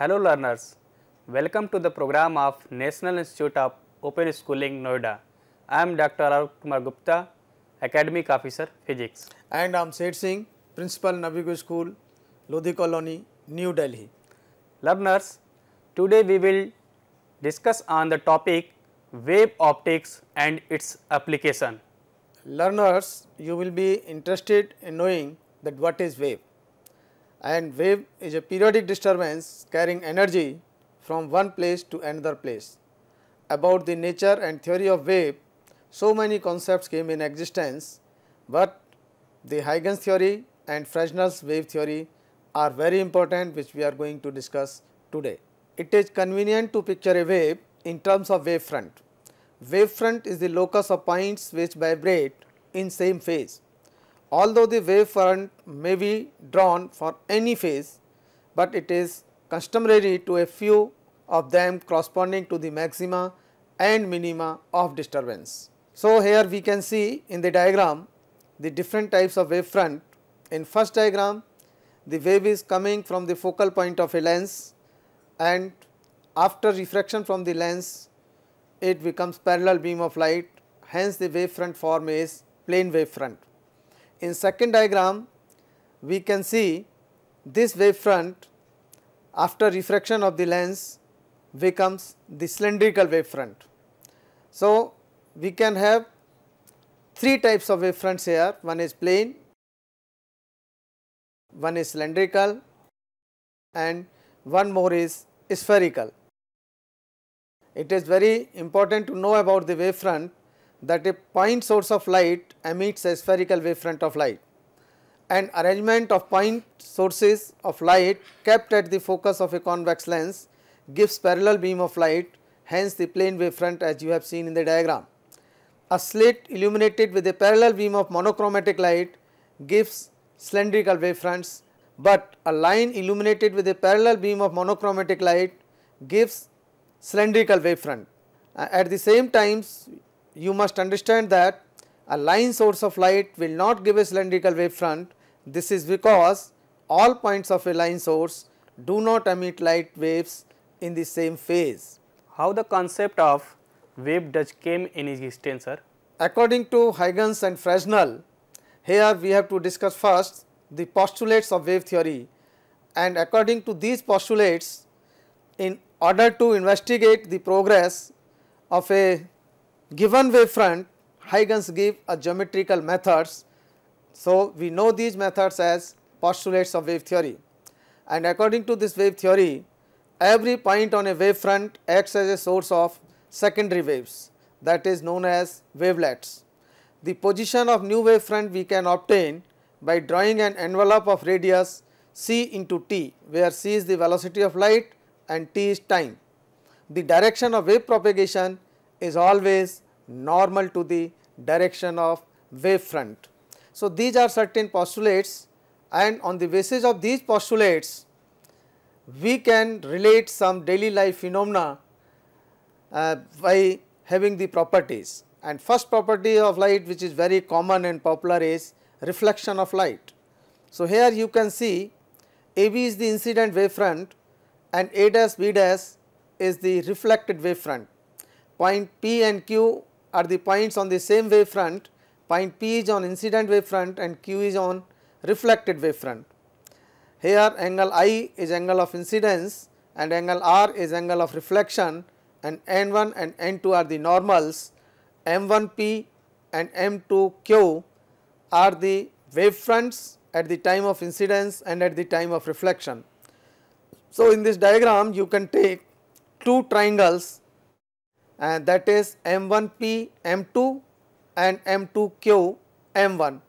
Hello learners, welcome to the program of National Institute of Open Schooling Noida. I am Dr. Arup Kumar Gupta, Academic Officer Physics. and I am Seth Singh, Principal Navyug School, Lodi Colony, New Delhi. Learners, today we will discuss on the topic wave optics and its application. Learners, you will be interested in knowing that what is wave and wave is a periodic disturbance carrying energy from one place to another place. About the nature and theory of wave, so many concepts came in existence, but the Huygens theory and Fresnel's wave theory are very important which we are going to discuss today. It is convenient to picture a wave in terms of wave front. Wave front is the locus of points which vibrate in same phase. Although the wave front may be drawn for any phase, but it is customary to a few of them corresponding to the maxima and minima of disturbance. So, here we can see in the diagram the different types of wave front. In first diagram, the wave is coming from the focal point of a lens and after refraction from the lens, it becomes parallel beam of light, hence the wave front form is plane wave front. In second diagram, we can see this wave front after refraction of the lens becomes the cylindrical wave front. So, we can have three types of wave fronts here, one is plane, one is cylindrical and one more is spherical. It is very important to know about the wave front that a point source of light emits a spherical wave front of light and arrangement of point sources of light kept at the focus of a convex lens gives parallel beam of light hence the plane wave front as you have seen in the diagram. A slit illuminated with a parallel beam of monochromatic light gives cylindrical wave fronts, but a line illuminated with a parallel beam of monochromatic light gives cylindrical wave front. Uh, at the same times you must understand that a line source of light will not give a cylindrical wave front. This is because all points of a line source do not emit light waves in the same phase. How the concept of wave does came in existence sir? According to Huygens and Fresnel, here we have to discuss first the postulates of wave theory and according to these postulates in order to investigate the progress of a given wave front Huygens give a geometrical methods. So, we know these methods as postulates of wave theory and according to this wave theory every point on a wave front acts as a source of secondary waves that is known as wavelets. The position of new wave front we can obtain by drawing an envelope of radius c into t where c is the velocity of light and t is time. The direction of wave propagation is always normal to the direction of wave front. So, these are certain postulates and on the basis of these postulates we can relate some daily life phenomena uh, by having the properties and first property of light which is very common and popular is reflection of light. So, here you can see AB is the incident wave front and A dash B dash is the reflected wave front. Point P and Q are the points on the same wave front, point P is on incident wave front and Q is on reflected wave front. Here angle I is angle of incidence and angle R is angle of reflection and N1 and N2 are the normals, M1P and M2Q are the wave fronts at the time of incidence and at the time of reflection. So, in this diagram you can take two triangles and that is M1P M2 and M2Q M1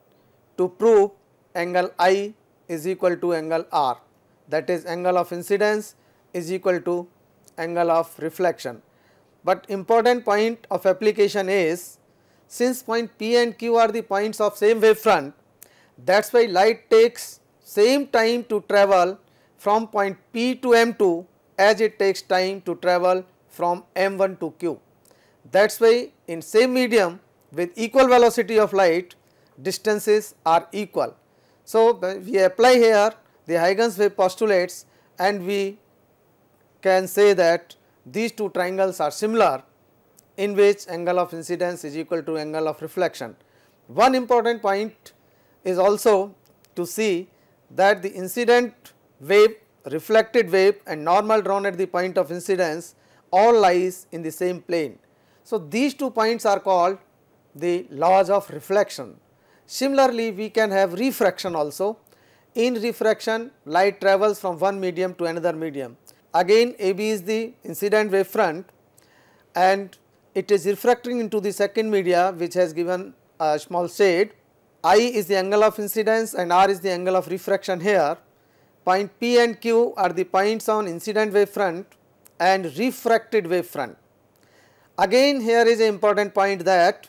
to prove angle I is equal to angle R that is angle of incidence is equal to angle of reflection. But important point of application is since point P and Q are the points of same wavefront that is why light takes same time to travel from point P to M2 as it takes time to travel from M1 to Q. That is why in same medium with equal velocity of light distances are equal. So, we apply here the Huygens wave postulates and we can say that these two triangles are similar in which angle of incidence is equal to angle of reflection. One important point is also to see that the incident wave, reflected wave and normal drawn at the point of incidence all lies in the same plane. So, these two points are called the laws of reflection. Similarly, we can have refraction also. In refraction, light travels from one medium to another medium. Again, AB is the incident wave front and it is refracting into the second media which has given a small shade. I is the angle of incidence and R is the angle of refraction here. Point P and Q are the points on incident wave front and refracted wave front. Again here is an important point that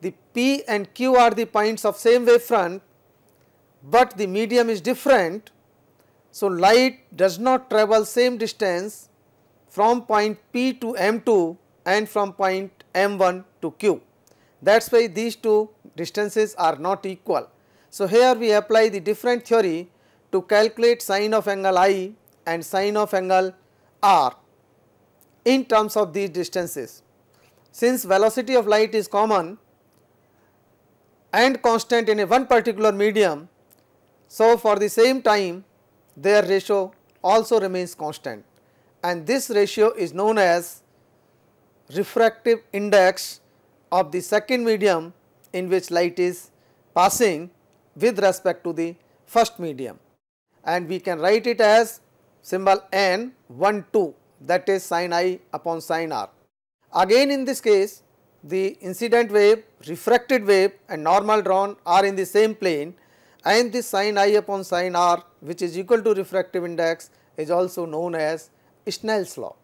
the P and Q are the points of same wave front, but the medium is different. So, light does not travel same distance from point P to M2 and from point M1 to Q. That is why these two distances are not equal. So, here we apply the different theory to calculate sine of angle I and sine of angle R in terms of these distances. Since velocity of light is common and constant in a one particular medium, so for the same time their ratio also remains constant and this ratio is known as refractive index of the second medium in which light is passing with respect to the first medium and we can write it as symbol n 1 2 that is sin i upon sin r. Again in this case the incident wave, refracted wave and normal drawn are in the same plane and the sin i upon sin r which is equal to refractive index is also known as Snell's law.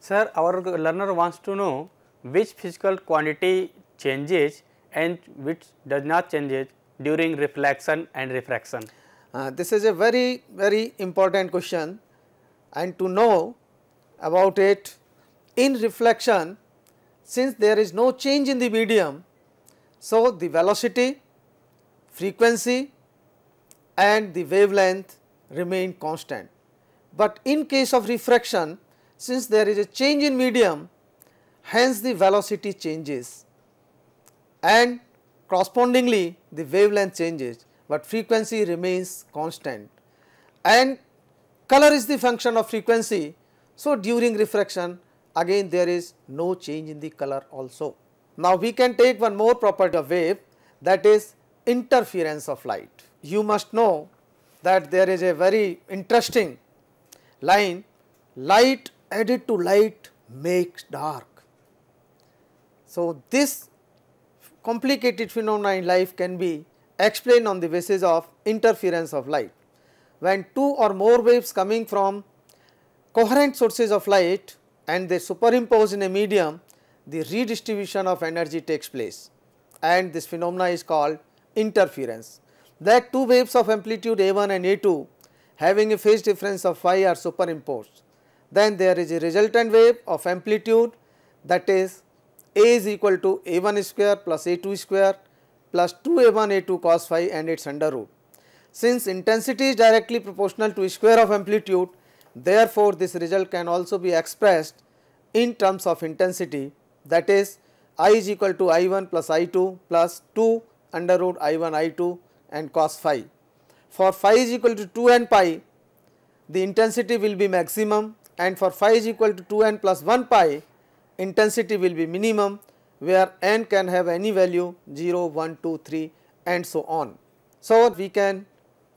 Sir, our learner wants to know which physical quantity changes and which does not change during reflection and refraction. Uh, this is a very very important question and to know about it in reflection since there is no change in the medium. So, the velocity, frequency and the wavelength remain constant. But in case of refraction since there is a change in medium hence the velocity changes and correspondingly the wavelength changes, but frequency remains constant and color is the function of frequency so, during refraction again there is no change in the color also. Now, we can take one more property of wave that is interference of light. You must know that there is a very interesting line light added to light makes dark. So, this complicated phenomena in life can be explained on the basis of interference of light. When two or more waves coming from coherent sources of light and they superimpose in a medium, the redistribution of energy takes place and this phenomena is called interference. That two waves of amplitude A1 and A2 having a phase difference of phi are superimposed. Then there is a resultant wave of amplitude that is A is equal to A1 square plus A2 square plus 2 A1 A2 cos phi and its under root. Since intensity is directly proportional to square of amplitude, Therefore, this result can also be expressed in terms of intensity that is I is equal to I 1 plus I 2 plus 2 under root I 1 I 2 and cos phi. For phi is equal to 2 n pi the intensity will be maximum and for phi is equal to 2 n plus 1 pi intensity will be minimum where n can have any value 0, 1, 2, 3 and so on. So, we can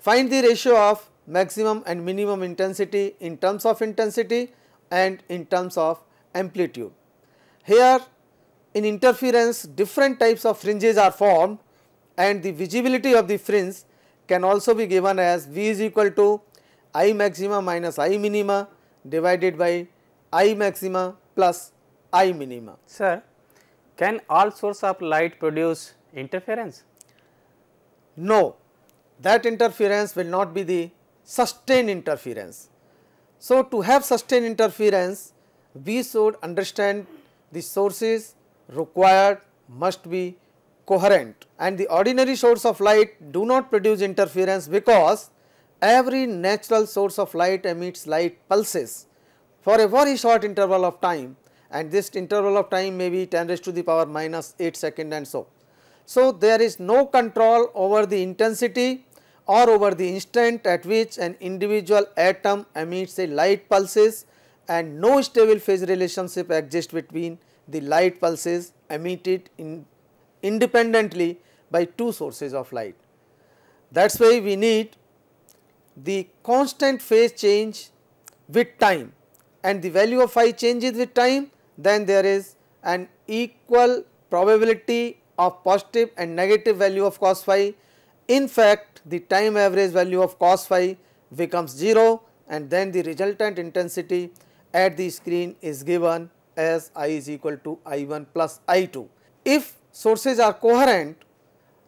find the ratio of maximum and minimum intensity in terms of intensity and in terms of amplitude. Here in interference different types of fringes are formed and the visibility of the fringe can also be given as V is equal to I maxima minus I minima divided by I maxima plus I minima. Sir, can all source of light produce interference? No, that interference will not be the sustained interference. So, to have sustained interference we should understand the sources required must be coherent and the ordinary source of light do not produce interference because every natural source of light emits light pulses for a very short interval of time and this interval of time may be 10 raised to the power minus 8 second and so. So, there is no control over the intensity or over the instant at which an individual atom emits a light pulses and no stable phase relationship exists between the light pulses emitted in independently by two sources of light. That is why we need the constant phase change with time and the value of phi changes with time then there is an equal probability of positive and negative value of cos phi. In fact, the time average value of cos phi becomes 0 and then the resultant intensity at the screen is given as I is equal to I 1 plus I 2. If sources are coherent,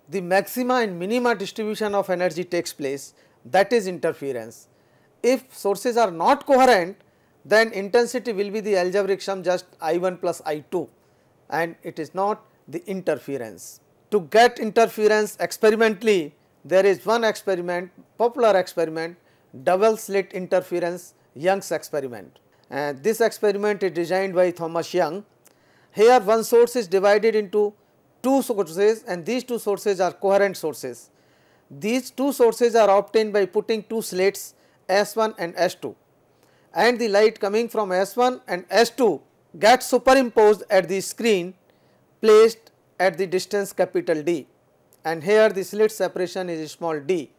the maxima and minima distribution of energy takes place that is interference. If sources are not coherent, then intensity will be the algebraic sum just I 1 plus I 2 and it is not the interference. To get interference experimentally, there is one experiment, popular experiment, double slit interference Young's experiment. And this experiment is designed by Thomas Young. Here one source is divided into two sources and these two sources are coherent sources. These two sources are obtained by putting two slits S1 and S2 and the light coming from S1 and S2 gets superimposed at the screen placed at the distance capital D and here the slit separation is small d.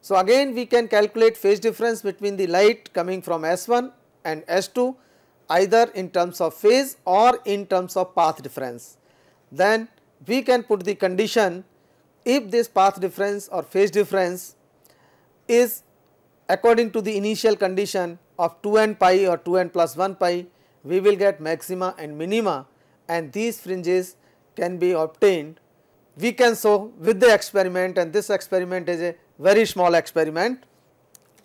So, again we can calculate phase difference between the light coming from S1 and S2 either in terms of phase or in terms of path difference. Then we can put the condition if this path difference or phase difference is according to the initial condition of 2n pi or 2n plus 1 pi we will get maxima and minima and these fringes can be obtained. We can show with the experiment and this experiment is a very small experiment.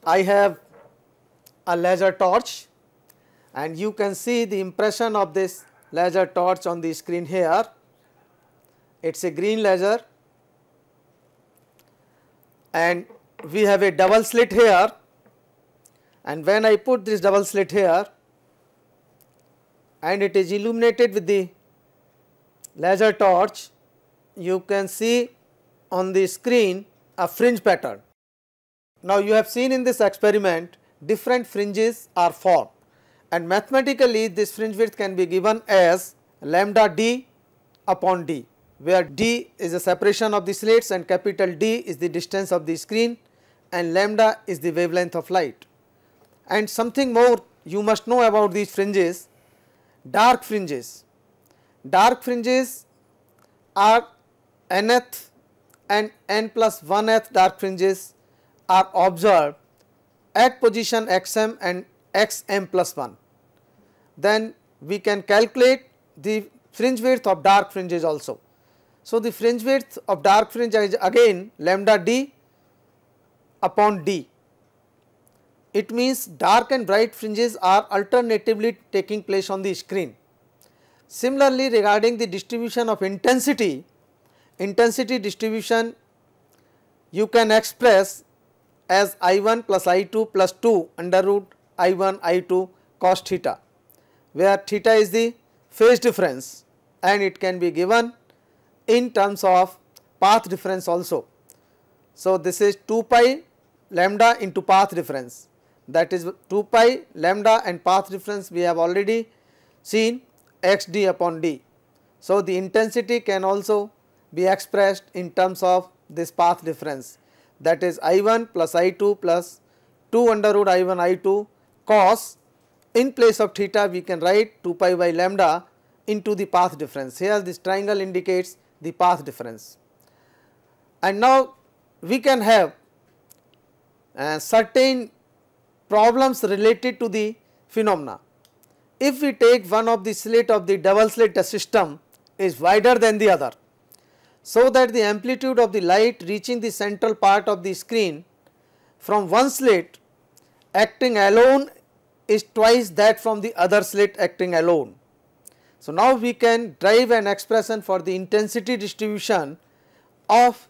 I have a laser torch and you can see the impression of this laser torch on the screen here. It is a green laser and we have a double slit here and when I put this double slit here and it is illuminated with the laser torch you can see on the screen a fringe pattern. Now you have seen in this experiment different fringes are formed and mathematically this fringe width can be given as lambda d upon d where d is the separation of the slits and capital D is the distance of the screen and lambda is the wavelength of light. And something more you must know about these fringes, dark fringes. Dark fringes are nth and n plus 1th dark fringes are observed at position xm and xm plus 1. Then we can calculate the fringe width of dark fringes also. So, the fringe width of dark fringe is again lambda d upon d. It means dark and bright fringes are alternatively taking place on the screen. Similarly, regarding the distribution of intensity, intensity distribution you can express as I1 plus I2 plus 2 under root I1 I2 cos theta, where theta is the phase difference and it can be given in terms of path difference also. So, this is 2 pi lambda into path difference that is 2 pi lambda and path difference we have already seen x d upon d. So, the intensity can also be expressed in terms of this path difference that is I 1 plus I 2 plus 2 under root I 1 I 2 cos in place of theta we can write 2 pi by lambda into the path difference. Here this triangle indicates the path difference. And now we can have uh, certain problems related to the phenomena. If we take one of the slit of the double slit system is wider than the other, so that the amplitude of the light reaching the central part of the screen from one slit acting alone is twice that from the other slit acting alone. So, now we can drive an expression for the intensity distribution of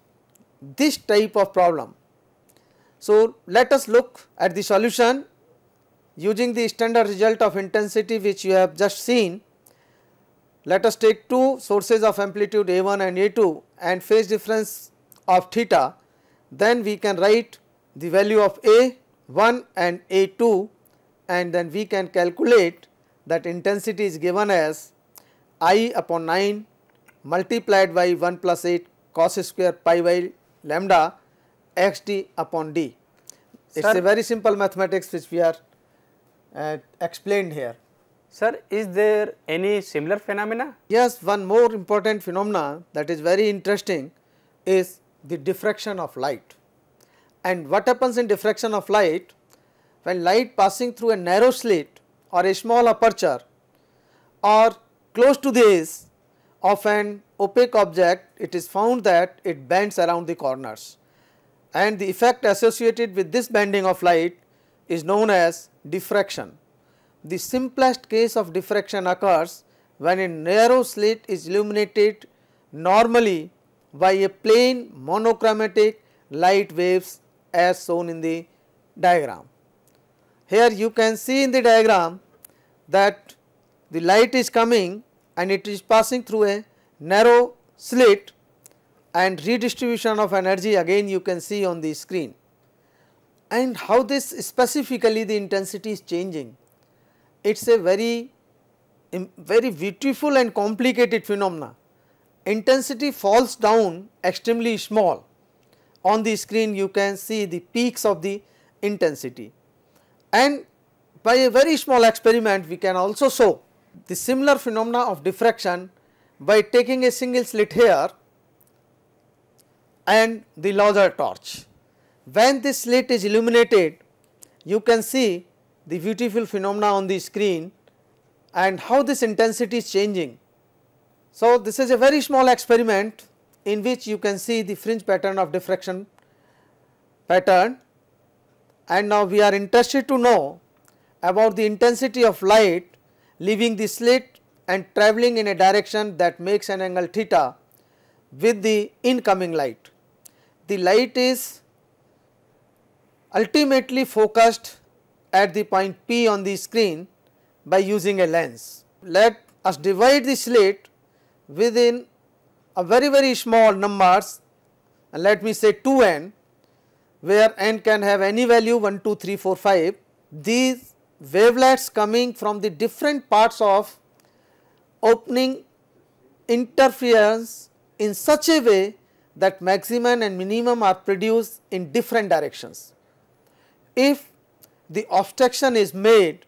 this type of problem. So, let us look at the solution using the standard result of intensity which you have just seen, let us take two sources of amplitude A1 and A2 and phase difference of theta, then we can write the value of A1 and A2 and then we can calculate that intensity is given as I upon 9 multiplied by 1 plus 8 cos square pi by lambda x d upon d. It is a very simple mathematics which we are explained here. Sir, is there any similar phenomena? Yes, one more important phenomena that is very interesting is the diffraction of light. And what happens in diffraction of light? When light passing through a narrow slit or a small aperture or close to the edge of an opaque object, it is found that it bends around the corners. And the effect associated with this bending of light is known as diffraction. The simplest case of diffraction occurs when a narrow slit is illuminated normally by a plane monochromatic light waves as shown in the diagram. Here you can see in the diagram that the light is coming and it is passing through a narrow slit and redistribution of energy again you can see on the screen. And how this specifically the intensity is changing it is a very very beautiful and complicated phenomena. Intensity falls down extremely small. On the screen you can see the peaks of the intensity and by a very small experiment we can also show the similar phenomena of diffraction by taking a single slit here and the laser torch. When this slit is illuminated, you can see the beautiful phenomena on the screen and how this intensity is changing. So, this is a very small experiment in which you can see the fringe pattern of diffraction pattern and now we are interested to know about the intensity of light leaving the slit and travelling in a direction that makes an angle theta with the incoming light. The light is ultimately focused at the point P on the screen by using a lens. Let us divide the slit within a very very small numbers and let me say 2n where n can have any value 1, 2, 3, 4, 5. These wavelets coming from the different parts of opening interference in such a way that maximum and minimum are produced in different directions. If the obstruction is made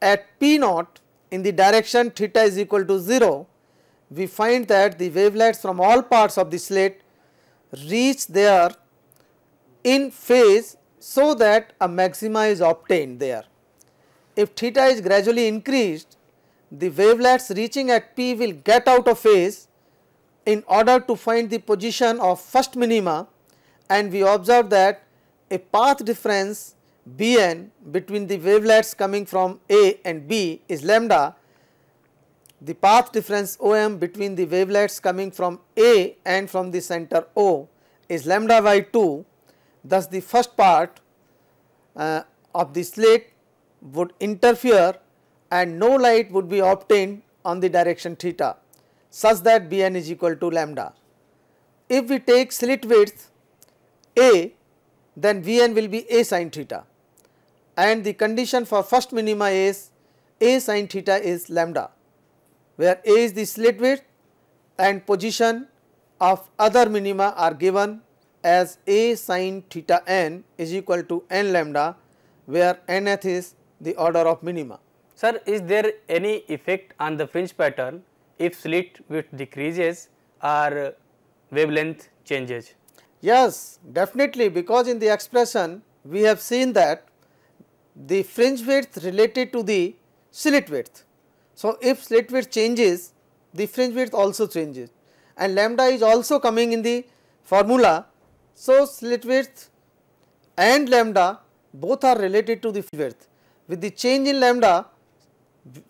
at P naught in the direction theta is equal to 0, we find that the wavelets from all parts of the slit reach there in phase so that a maxima is obtained there. If theta is gradually increased, the wavelets reaching at P will get out of phase in order to find the position of first minima and we observe that a path difference Bn between the wavelets coming from A and B is lambda. The path difference OM between the wavelets coming from A and from the center O is lambda by 2. Thus, the first part uh, of the slit would interfere and no light would be obtained on the direction theta such that Bn is equal to lambda. If we take slit width A then Vn will be A sin theta and the condition for first minima is A sin theta is lambda where A is the slit width and position of other minima are given as A sin theta n is equal to n lambda where nth is the order of minima. Sir, is there any effect on the fringe pattern if slit width decreases or wavelength changes? Yes, definitely because in the expression we have seen that the fringe width related to the slit width. So, if slit width changes the fringe width also changes and lambda is also coming in the formula. So, slit width and lambda both are related to the width. With the change in lambda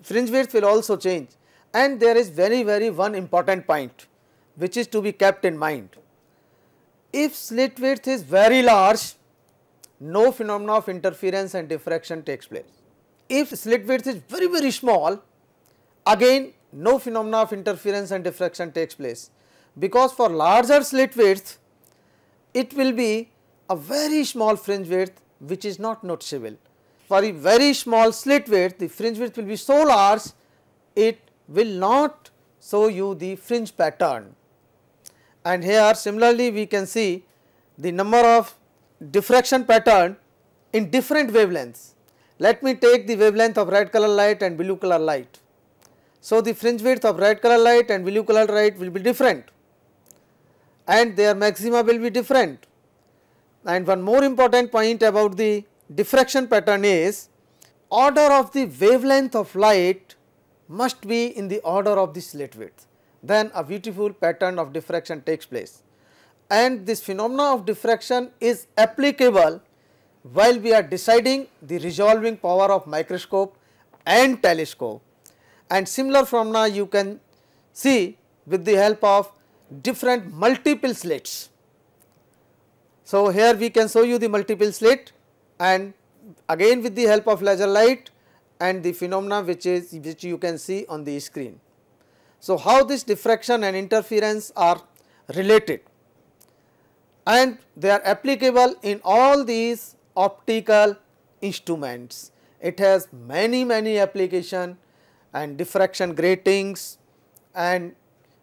fringe width will also change and there is very very one important point which is to be kept in mind if slit width is very large no phenomena of interference and diffraction takes place. If slit width is very very small, again no phenomena of interference and diffraction takes place because for larger slit width it will be a very small fringe width which is not noticeable. For a very small slit width the fringe width will be so large it will not show you the fringe pattern. And here similarly we can see the number of diffraction pattern in different wavelengths. Let me take the wavelength of red color light and blue color light. So, the fringe width of red color light and blue color light will be different and their maxima will be different. And one more important point about the diffraction pattern is order of the wavelength of light must be in the order of the slit width then a beautiful pattern of diffraction takes place. And this phenomena of diffraction is applicable while we are deciding the resolving power of microscope and telescope and similar phenomena you can see with the help of different multiple slits. So, here we can show you the multiple slit and again with the help of laser light and the phenomena which is which you can see on the screen. So, how this diffraction and interference are related and they are applicable in all these optical instruments. It has many many application and diffraction gratings and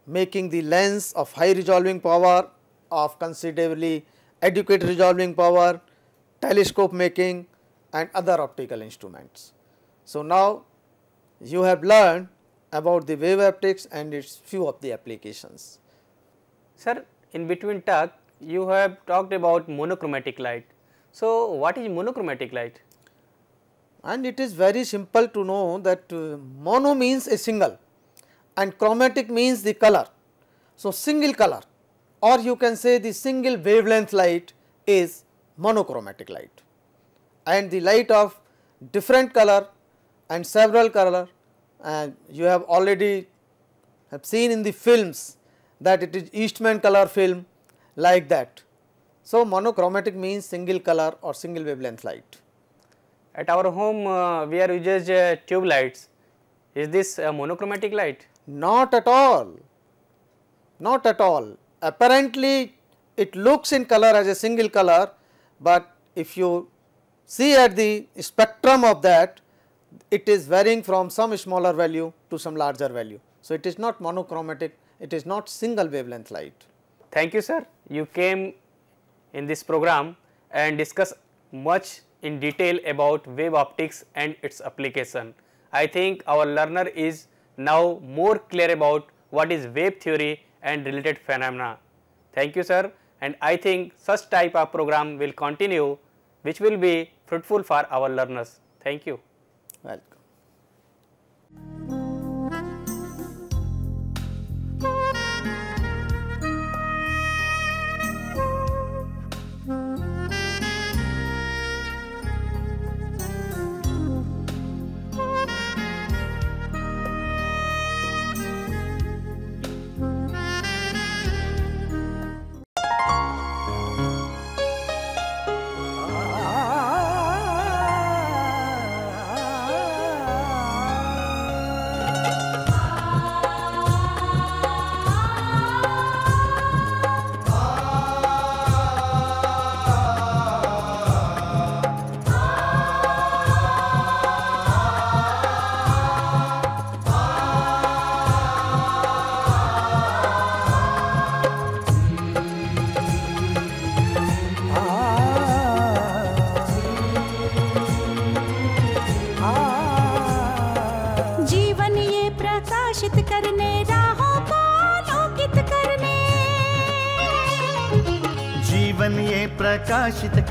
making the lens of high resolving power of considerably adequate resolving power, telescope making and other optical instruments. So, now you have learned about the wave optics and its few of the applications. Sir, in between talk you have talked about monochromatic light. So, what is monochromatic light? And it is very simple to know that uh, mono means a single and chromatic means the color. So, single color or you can say the single wavelength light is monochromatic light and the light of different color and several color you have already have seen in the films that it is Eastman color film like that. So, monochromatic means single color or single wavelength light. At our home uh, we are uses uh, tube lights. Is this a monochromatic light? Not at all, not at all. Apparently it looks in color as a single color, but if you see at the spectrum of that, it is varying from some smaller value to some larger value. So, it is not monochromatic, it is not single wavelength light. Thank you sir. You came in this program and discuss much in detail about wave optics and its application. I think our learner is now more clear about what is wave theory and related phenomena. Thank you sir and I think such type of program will continue which will be fruitful for our learners. Thank you. Welcome.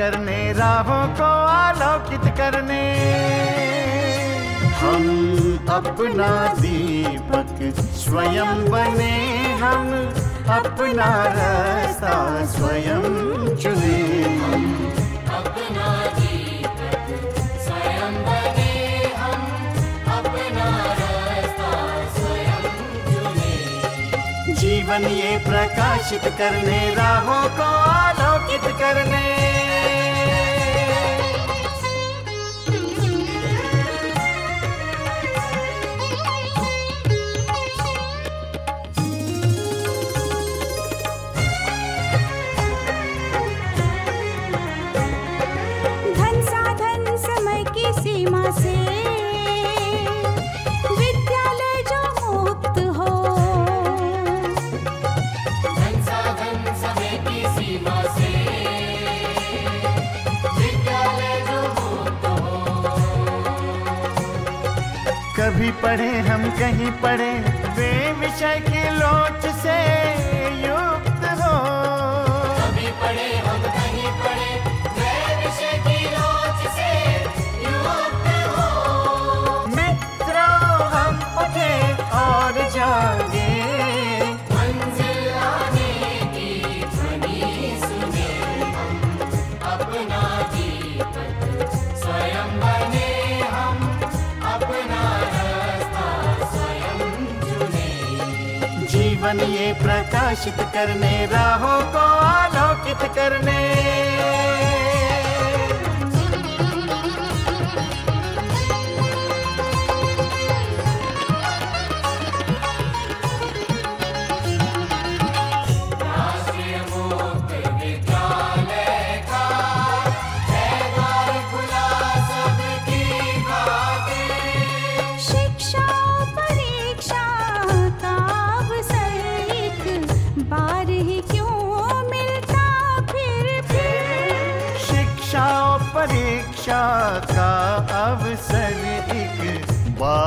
करने, राहों को आलोकित करने। हम अपना दीपक स्वयं बने, हम अपना रास्ता स्वयं चुने। जीवन ये प्रकाशित करने, राहों को आलोकित करने। पड़े जीवन ये प्रकाशित करने राहों को आलोकित करने।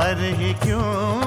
हार ही क्यों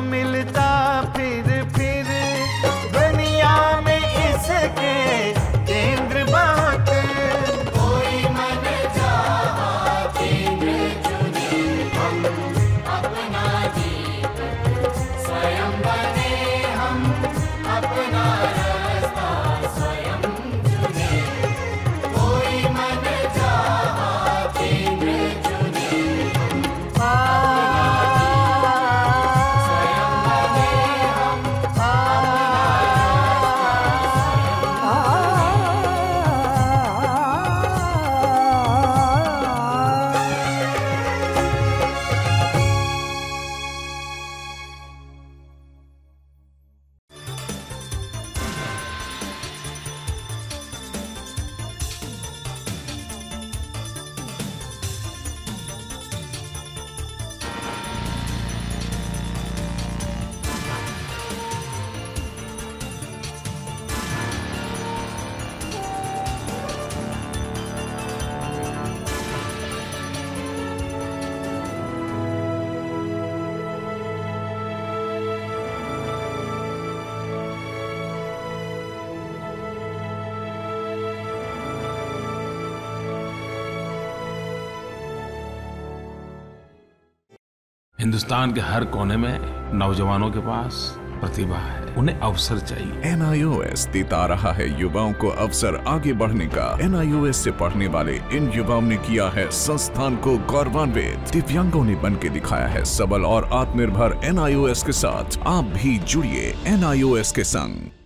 हिंदुस्तान के हर कोने में नौजवानों के पास प्रतिभा है। उन्हें अवसर चाहिए। एन आई ओ एस देता रहा है युवाओं को अवसर आगे बढ़ने का। एन आई ओ एस ऐसी पढ़ने वाले इन युवाओं ने किया है संस्थान को गौरवान्वित। दिव्यांगों ने बन के दिखाया है सबल और आत्मनिर्भर एन आई ओ एस के साथ। आप भी जुड़िए एन आई ओ एस के संग।